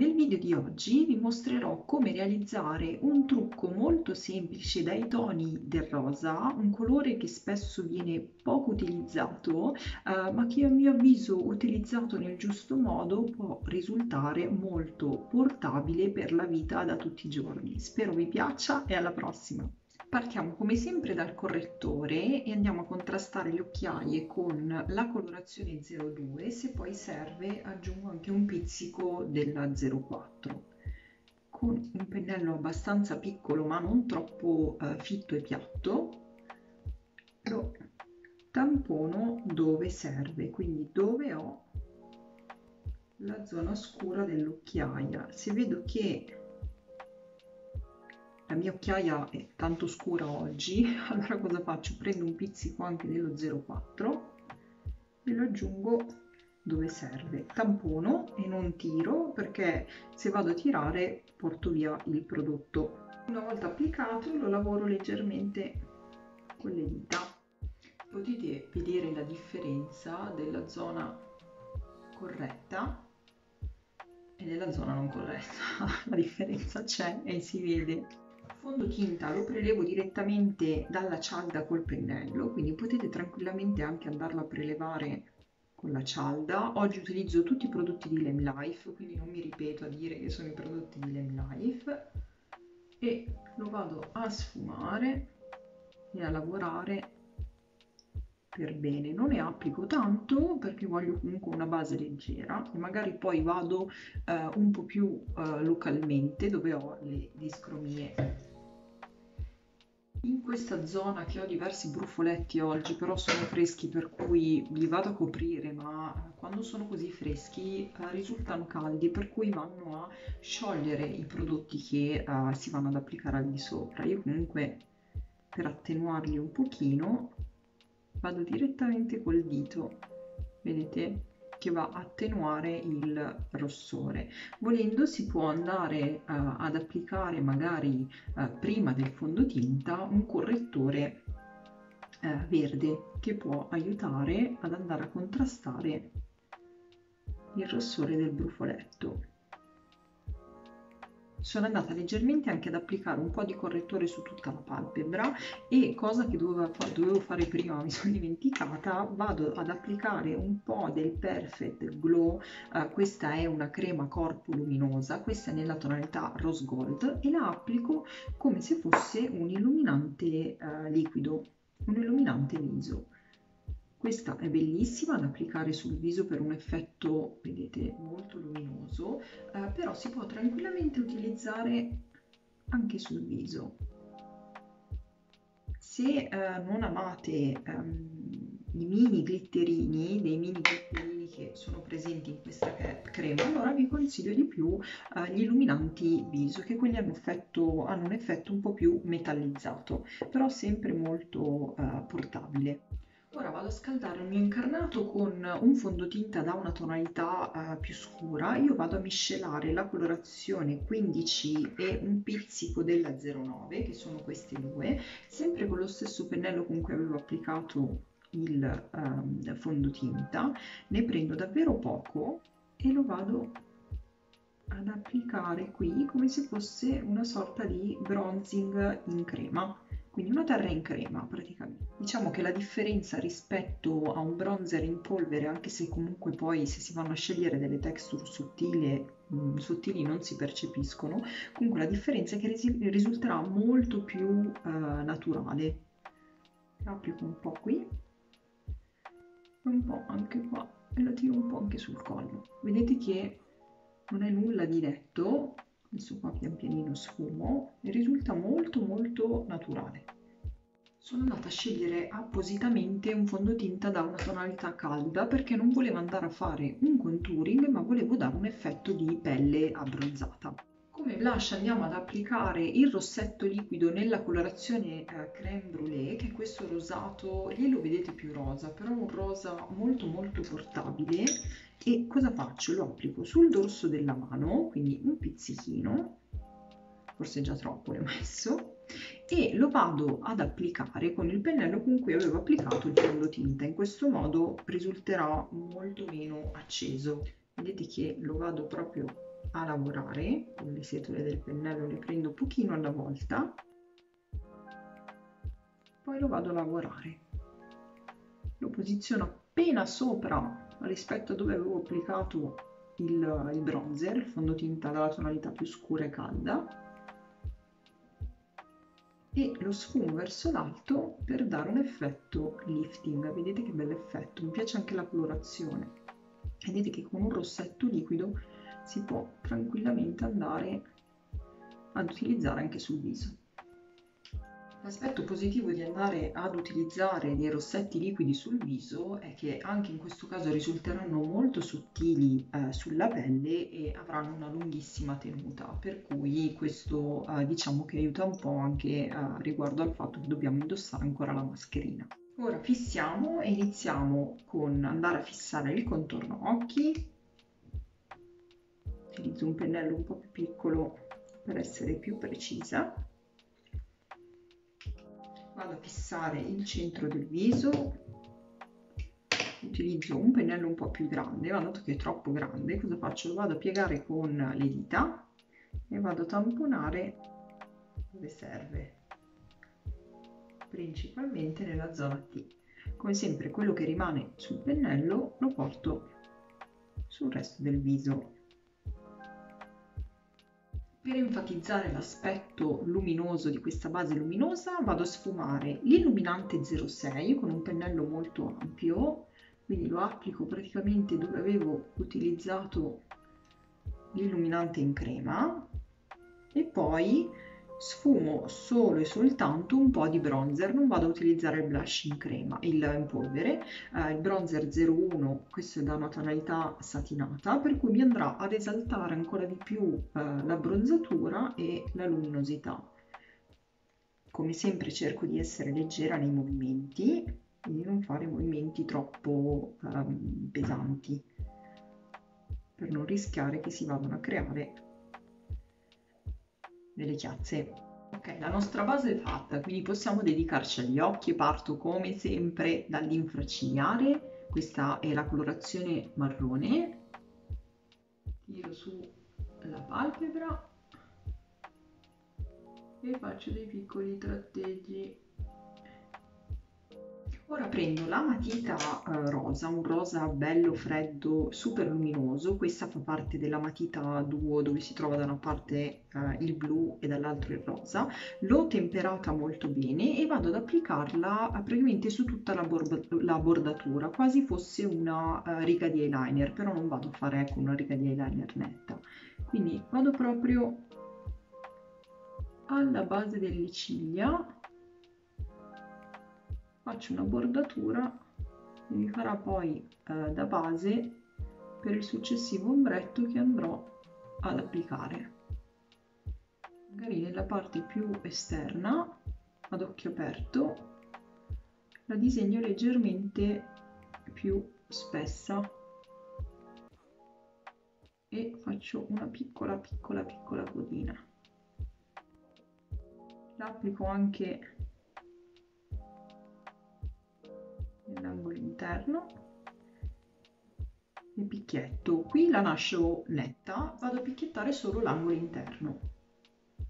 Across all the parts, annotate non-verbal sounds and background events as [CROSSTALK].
Nel video di oggi vi mostrerò come realizzare un trucco molto semplice dai toni del rosa, un colore che spesso viene poco utilizzato, eh, ma che a mio avviso utilizzato nel giusto modo può risultare molto portabile per la vita da tutti i giorni. Spero vi piaccia e alla prossima! Partiamo come sempre dal correttore e andiamo a contrastare le occhiaie con la colorazione 02, se poi serve aggiungo anche un pizzico della 04. Con un pennello abbastanza piccolo ma non troppo eh, fitto e piatto, lo tampono dove serve, quindi dove ho la zona scura dell'occhiaia. Se vedo che la mia occhiaia è tanto scura oggi, [LAUGHS] allora cosa faccio? Prendo un pizzico anche dello 04 e lo aggiungo dove serve. Tampono e non tiro perché se vado a tirare porto via il prodotto. Una volta applicato lo lavoro leggermente con le dita. Potete vedere la differenza della zona corretta e della zona non corretta. [LAUGHS] la differenza c'è e si vede fondotinta lo prelevo direttamente dalla cialda col pennello, quindi potete tranquillamente anche andarlo a prelevare con la cialda. Oggi utilizzo tutti i prodotti di Lem Life, quindi non mi ripeto a dire che sono i prodotti di Lem Life e lo vado a sfumare e a lavorare per bene. Non ne applico tanto perché voglio comunque una base leggera e magari poi vado eh, un po' più eh, localmente dove ho le discromie in questa zona che ho diversi brufoletti oggi, però sono freschi per cui li vado a coprire, ma quando sono così freschi eh, risultano caldi per cui vanno a sciogliere i prodotti che eh, si vanno ad applicare al di sopra. Io comunque per attenuarli un pochino vado direttamente col dito, vedete? Che va a attenuare il rossore. Volendo si può andare uh, ad applicare magari uh, prima del fondotinta un correttore uh, verde che può aiutare ad andare a contrastare il rossore del brufoletto sono andata leggermente anche ad applicare un po' di correttore su tutta la palpebra e cosa che dovevo, dovevo fare prima mi sono dimenticata vado ad applicare un po' del Perfect Glow uh, questa è una crema corpo luminosa questa è nella tonalità rose gold e la applico come se fosse un illuminante uh, liquido un illuminante viso questa è bellissima da applicare sul viso per un effetto, vedete, molto luminoso, eh, però si può tranquillamente utilizzare anche sul viso. Se eh, non amate ehm, i mini glitterini, dei mini glitterini che sono presenti in questa crema, allora vi consiglio di più eh, gli illuminanti viso, che quelli hanno, effetto, hanno, un effetto un po' più metallizzato, però sempre molto eh, portabile. Ora vado a scaldare il mio incarnato con un fondotinta da una tonalità uh, più scura. Io vado a miscelare la colorazione 15 e un pizzico della 09, che sono queste due, sempre con lo stesso pennello con cui avevo applicato il um, fondotinta. Ne prendo davvero poco e lo vado ad applicare qui come se fosse una sorta di bronzing in crema quindi una terra in crema praticamente. Diciamo che la differenza rispetto a un bronzer in polvere, anche se comunque poi se si vanno a scegliere delle texture sottili, mh, mm, sottili non si percepiscono, comunque la differenza è che risulterà molto più eh, naturale. Applico un po' qui, un po' anche qua e la tiro un po' anche sul collo. Vedete che non è nulla di netto, adesso qua pian pianino sfumo e risulta molto molto naturale. Sono andata a scegliere appositamente un fondotinta da una tonalità calda perché non volevo andare a fare un contouring ma volevo dare un effetto di pelle abbronzata come blush andiamo ad applicare il rossetto liquido nella colorazione eh, creme brulee che è questo rosato, lì lo vedete più rosa però un rosa molto molto portabile e cosa faccio? Lo applico sul dorso della mano, quindi un pizzichino, forse già troppo l'ho messo, e lo vado ad applicare con il pennello con cui avevo applicato il fondotinta. In questo modo risulterà molto meno acceso. Vedete che lo vado proprio a lavorare con le setole del pennello le prendo un pochino alla volta poi lo vado a lavorare. Lo posiziono appena sopra rispetto a dove avevo applicato il, il bronzer il fondotinta dalla tonalità più scura e calda e lo sfumo verso l'alto per dare un effetto lifting. Vedete che bell'effetto mi piace anche la colorazione. Vedete che con un rossetto liquido si può tranquillamente andare ad utilizzare anche sul viso L'aspetto positivo di andare ad utilizzare dei rossetti liquidi sul viso è che anche in questo caso risulteranno molto sottili eh, sulla pelle e avranno una lunghissima tenuta, per cui questo eh, diciamo che aiuta un po' anche eh, riguardo al fatto che dobbiamo indossare ancora la mascherina. Ora fissiamo e iniziamo con andare a fissare il contorno occhi. Utilizzo un pennello un po' più piccolo per essere più precisa. Vado a fissare il centro del viso. Utilizzo un pennello un po' più grande ma dato che è troppo grande cosa faccio? lo vado a piegare con le dita e vado a tamponare dove serve principalmente nella zona T. Come sempre quello che rimane sul pennello lo porto sul resto del viso per enfatizzare l'aspetto luminoso di questa base luminosa vado a sfumare l'illuminante 06 con un pennello molto ampio, quindi lo applico praticamente dove avevo utilizzato l'illuminante in crema e poi sfumo solo e soltanto un po' di bronzer, non vado a utilizzare il blush in crema, il in polvere, eh, il bronzer 01, questo è da una tonalità satinata, per cui mi andrà ad esaltare ancora di più eh, la bronzatura e la luminosità. Come sempre cerco di essere leggera nei movimenti di non fare movimenti troppo um, pesanti per non rischiare che si vadano a creare delle chiazze. Ok, la nostra base è fatta, quindi possiamo dedicarci agli occhi. Parto come sempre dall'infracigliare, questa è la colorazione marrone. Tiro su la palpebra e faccio dei piccoli tratteggi Ora prendo la matita eh, rosa, un rosa bello freddo, super luminoso, questa fa parte della matita duo dove si trova da una parte eh, il blu e dall'altro il rosa, l'ho temperata molto bene e vado ad applicarla eh, praticamente su tutta la, la bordatura, quasi fosse una uh, riga di eyeliner, però non vado a fare ecco, una riga di eyeliner netta. Quindi vado proprio alla base delle ciglia faccio una bordatura che mi farà poi eh, da base per il successivo ombretto che andrò ad applicare. Magari nella parte più esterna ad occhio aperto la disegno leggermente più spessa. E faccio una piccola piccola piccola codina. L'applico anche nell'angolo interno e picchietto. Qui la lascio netta vado a picchiettare solo l'angolo interno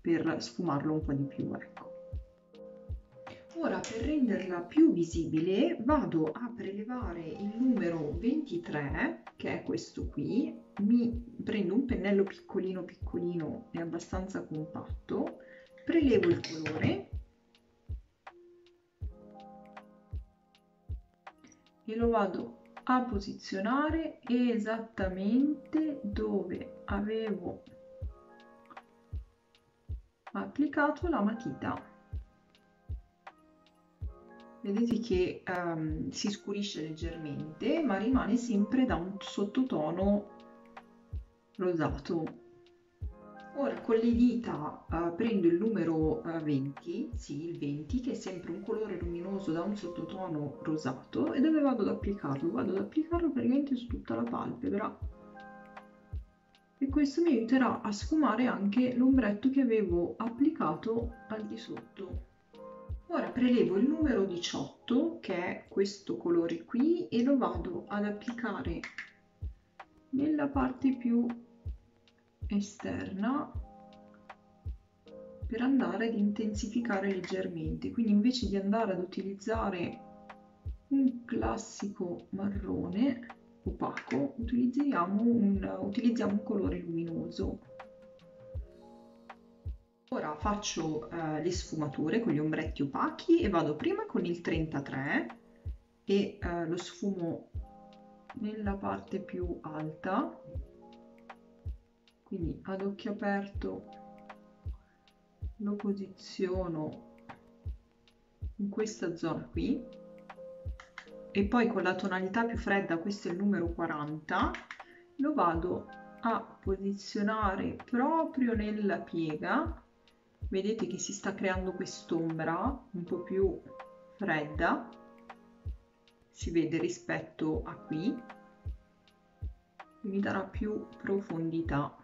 per sfumarlo un po' di più ecco. Ora per renderla più visibile vado a prelevare il numero 23 che è questo qui. Mi prendo un pennello piccolino piccolino e abbastanza compatto. Prelevo il colore e lo vado a posizionare esattamente dove avevo applicato la matita. Vedete che um, si scurisce leggermente ma rimane sempre da un sottotono rosato Ora con le dita uh, prendo il numero uh, 20, sì il 20, che è sempre un colore luminoso da un sottotono rosato e dove vado ad applicarlo? Vado ad applicarlo praticamente su tutta la palpebra e questo mi aiuterà a sfumare anche l'ombretto che avevo applicato al di sotto. Ora prelevo il numero 18 che è questo colore qui e lo vado ad applicare nella parte più esterna per andare ad intensificare leggermente. Quindi invece di andare ad utilizzare un classico marrone opaco utilizziamo un, utilizziamo un colore luminoso. Ora faccio eh, le sfumature con gli ombretti opachi e vado prima con il 33 e eh, lo sfumo nella parte più alta quindi ad occhio aperto lo posiziono in questa zona qui. E poi con la tonalità più fredda questo è il numero 40 lo vado a posizionare proprio nella piega. Vedete che si sta creando quest'ombra un po' più fredda si vede rispetto a qui mi darà più profondità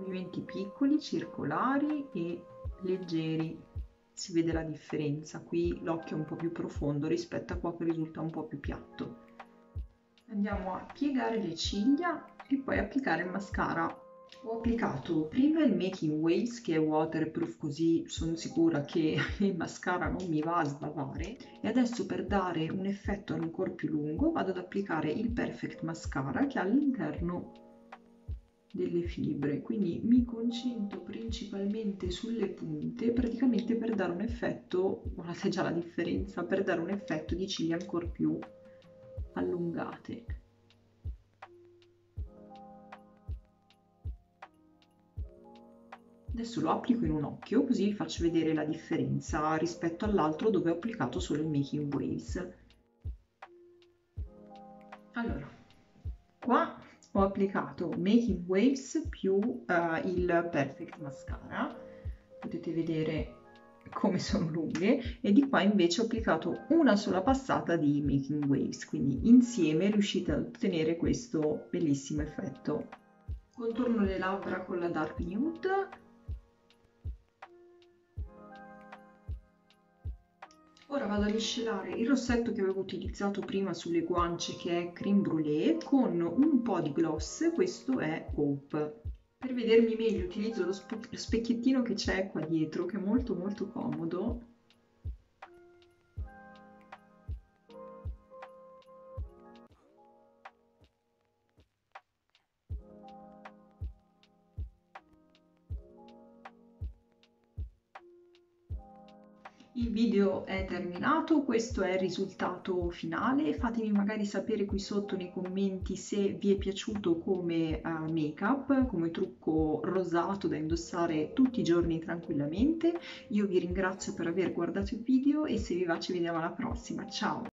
movimenti piccoli, circolari e leggeri. Si vede la differenza, qui l'occhio è un po' più profondo rispetto a qua che risulta un po' più piatto. Andiamo a piegare le ciglia e poi applicare il mascara. Ho applicato prima il Making Waves che è waterproof così sono sicura che [LAUGHS] il mascara non mi va a sbavare e adesso per dare un effetto ancora più lungo vado ad applicare il Perfect Mascara che all'interno delle fibre. Quindi mi concentro principalmente sulle punte praticamente per dare un effetto guardate già la differenza per dare un effetto di ciglia ancora più allungate. Adesso lo applico in un occhio così vi faccio vedere la differenza rispetto all'altro dove ho applicato solo il making waves. Allora qua ho applicato Making Waves più uh, il Perfect Mascara, potete vedere come [LAUGHS] sono lunghe, e di qua invece ho applicato una sola passata di Making Waves, quindi insieme riuscite ad ottenere questo bellissimo effetto. Contorno le labbra con la Dark Nude Ora vado a miscelare il rossetto che avevo utilizzato prima sulle guance che è Cream Brulee con un po' di gloss, questo è Hope. Per vedermi meglio utilizzo lo, spe lo specchiettino che c'è qua dietro che è molto molto comodo Il video è terminato, questo è il risultato finale, fatemi magari sapere qui sotto nei commenti se vi è piaciuto come uh, make up, come trucco rosato da indossare tutti i giorni tranquillamente. Io vi ringrazio per aver guardato il video e se vi va ci vediamo alla prossima, ciao!